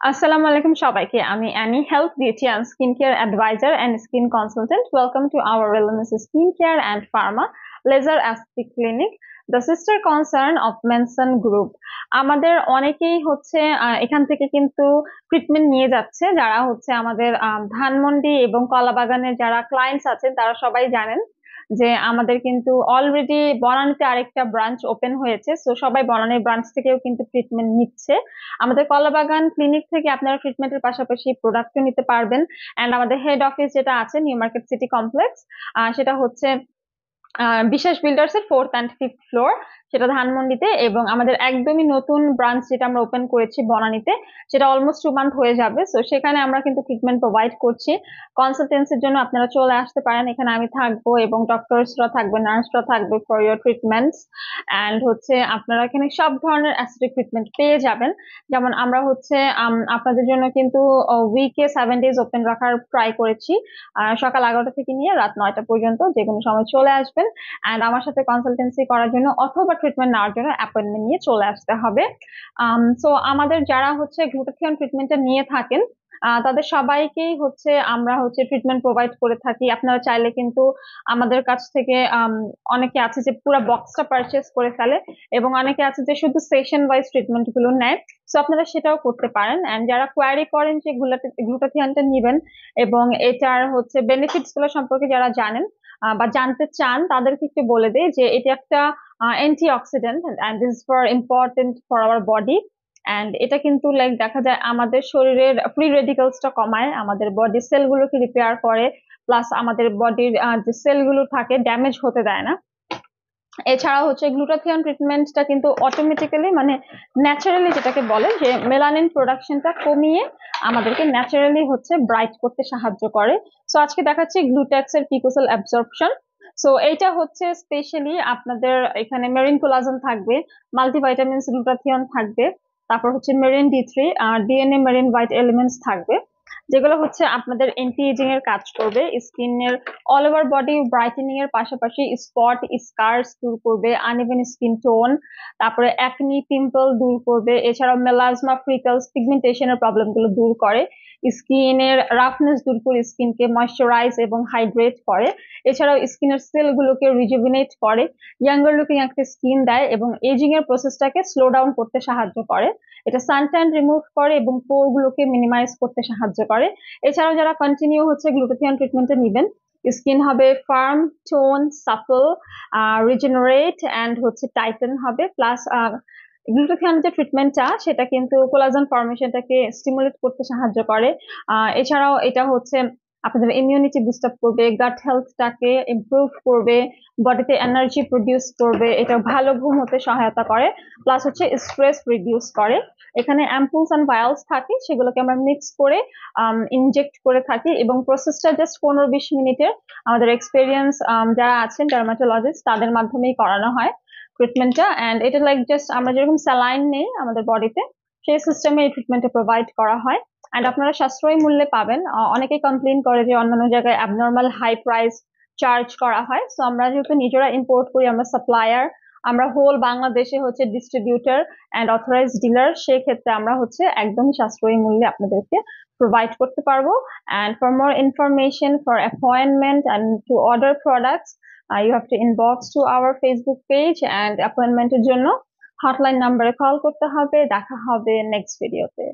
আসসালামু আলাইকুম সবাইকে। আমি Annie health beauty and skin care adviser and skin consultant welcome to our wellness skin care and pharma laser aesthetic clinic the sister concern of Menson group আমাদের অনেকেই হচ্ছে এখান থেকে কিন্তু ট্রিটমেন্ট নিয়ে যাচ্ছে। যারা হচ্ছে আমাদের ধানমন্ডি এবং কলাবাগানের যারা ক্লায়েন্টস আছেন, তারা সবাই জানেন যে আমাদের কিন্তু অলরেডি বনানীতে আরেকটা ব্রাঞ্চ ওপেন হয়েছে সো সবাই বনানীর ব্রাঞ্চ থেকেও কিন্তু ট্রিটমেন্ট নিচ্ছে। আমাদের কলাবাগান ক্লিনিক থেকে আপনারা ট্রিটমেন্টের পাশাপাশি প্রোডাক্টও নিতে পারবেন। অ্যান্ড আমাদের হেড অফিস যেটা আছে নিউ মার্কেট সিটি কমপ্লেক্স সেটা হচ্ছে বিশেষ বিল্ডার্স এর ফোর্থ অ্যান্ড ফিফথ ফ্লোর সেটা ধানমন্ডিতে এবং আমাদের একদমই নতুন ব্রাঞ্চ যেটা আমরা ওপেন করেছি বনানীতে, সেটা অলমোস্ট টু মান্থ হয়ে যাবে। সো সেখানে আমরা কিন্তু ট্রিটমেন্ট প্রোভাইড করছি। কনসালটেন্সির জন্য আপনারা চলে আসতে পারেন। এখানে আমি থাকব এবং ডক্টরসরা থাকবে নার্সরা থাকবে ফর ইয়োর ট্রিটমেন্টস অ্যান্ড হচ্ছে আপনারা এখানে সব ধরনের অ্যাসিডিক ট্রিটমেন্ট পেয়ে যাবেন। যেমন আমরা হচ্ছে আপনাদের জন্য কিন্তু উইকে সেভেন ডেজ ওপেন রাখার ট্রাই করেছি। সকাল এগারোটা থেকে নিয়ে রাত নয়টা পর্যন্ত যে কোনো সময় চলে আসবেন। অ্যান্ড আমার সাথে কনসালটেন্সি করার জন্য অথবা ট্রিটমেন্ট নেওয়ার জন্য অ্যাপয়েন্টমেন্ট নিয়ে চলে আসতে হবে। সো আমাদের যারা হচ্ছে গ্লুটাথিয়ন ট্রিটমেন্টটা নিয়ে থাকেন তাদের সবাইকেই হচ্ছে আমরা হচ্ছে ট্রিটমেন্ট প্রোভাইড করে থাকি। আপনারা চাইলে কিন্তু আমাদের কাছ থেকে অনেকে আছে যে পুরো বক্সটা পারচেস করে ফেলে এবং অনেকে আছে যে শুধু সেশন ওয়াইজ ট্রিটমেন্টগুলো নেয়। সো আপনারা সেটাও করতে পারেন। অ্যান্ড যারা কোয়ারি করেন যে গ্লুটাথিয়ানটা নিবেন এবং এটার হচ্ছে বেনিফিটসগুলো সম্পর্কে যারা জানেন বা জানতে চান, তাদেরকে একটু বলে দেয় যে এটা একটা antioxidant and this for important for our body and এটা কিন্তু লাইক দেখা যায় আমাদের শরীরের ফ্রি রেডিকালসটা কমায়, আমাদের বডি সেলগুলোকে রিপেয়ার করে প্লাস আমাদের বডির যে সেলগুলো থাকে ড্যামেজ হতে দেয় না। এছাড়া হচ্ছে গ্লুটাথিয়ন ট্রিটমেন্টটা কিন্তু অটোমেটিক্যালি মানে ন্যাচারালি যেটাকে বলে, যে মেলানিন প্রোডাকশনটা কমিয়ে আমাদেরকে ন্যাচারালি হচ্ছে ব্রাইট করতে সাহায্য করে। সো আজকে দেখাচ্ছি গ্লুট্যাক্স এর পিকোসেল অ্যাবজর্পশন সো এইটা হচ্ছে স্পেশালি আপনাদের এখানে মেরিন কোলাজন থাকবে মাল্টিভাইটামিনস গ্লুটাথিয়ন থাকবে, তারপর হচ্ছে মেরিন ডি থ্রি আর ডিএনএ মেরিন হোয়াইট এলিমেন্টস থাকবে, যেগুলো হচ্ছে আপনাদের এন্টি এজিং এর কাজ করবে স্কিনের অল ওভার বডি ব্রাইটেনিং এর পাশাপাশি স্পট স্কার্স দূর করবে আনইভেন স্কিন টোন তারপরে অ্যাকনি পিম্পল দূর করবে, এছাড়াও মেলাজমা ফ্রিকলস পিগমেন্টেশনের প্রবলেমগুলো দূর করে স্কিনের রাফনেস দূর করে স্কিনকে ময়শ্চারাইজ এবং হাইড্রেট করে। এছাড়াও স্কিনের সেলগুলোকে রিজুভিনেট করে ইয়াঙ্গার লুকিং একটা স্কিন দেয় এবং এজিং এর প্রসেসটাকে স্লো ডাউন করতে সাহায্য করে। এটা সানট্যান রিমুভ করে এবং পোর গুলোকে মিনিমাইজ করতে সাহায্য করে। এছাড়াও যারা কন্টিনিউ হচ্ছে গ্লুটোথিয়ান ট্রিটমেন্টে নেবেন। স্কিন হবে firm tone supple regenerate and হচ্ছে টাইটেন হবে। প্লাস গ্লুটোথিয়ান যে ট্রিটমেন্টটা সেটা কিন্তু কোলাজন ফর্মেশনটাকে স্টিমুলেট করতে সাহায্য করে। এছাড়াও এটা হচ্ছে আপনাদের ইমিউনিটি আপ করবে গাট হেলথটাকে ইমপ্রুভ করবে বডিতে এনার্জি প্রডিউস করবে, এটা ভালো ঘুম হতে সহায়তা করে প্লাস হচ্ছে স্ট্রেস রিডিউস করে। এখানে অ্যাম্পুলস অ্যান্ড ভায়ালস থাকে, সেগুলোকে আমরা মিক্স করে ইনজেক্ট করে থাকি এবং প্রসেসটা জাস্ট পনেরো বিশ মিনিটের। আমাদের এক্সপিরিয়েন্স যারা আছেন ডার্মাটোলজিস্ট তাদের মাধ্যমেই করানো হয়। ট্রিটমেন্টটা অ্যান্ড এটা লাইক জাস্ট আমরা যেরকম স্যালাইন নেই আমাদের বডিতে সেই সিস্টেমে এই ট্রিটমেন্টটা প্রোভাইড করা হয়। অ্যান্ড আপনারা সাশ্রয়ী মূল্যে পাবেন। অনেকেই কমপ্লেন করে যে অন্যান্য জায়গায় অ্যাবনর্মাল হাই প্রাইস চার্জ করা হয়। সো আমরা যেহেতু নিজেরা ইম্পোর্ট করি, আমরা সাপ্লায়ার আমরা হোল বাংলাদেশে হচ্ছে ডিস্ট্রিবিউটার অ্যান্ড অথরাইজ ডিলার সেক্ষেত্রে আমরা হচ্ছে একদম সাশ্রয়ী মূল্যে আপনাদেরকে প্রোভাইড করতে পারব। And for more information for appointment and to order products you have to inbox to our Facebook page and অ্যাপয়েন্টমেন্টের জন্য হটলাইন নাম্বারে কল করতে হবে। দেখা হবে নেক্সট ভিডিওতে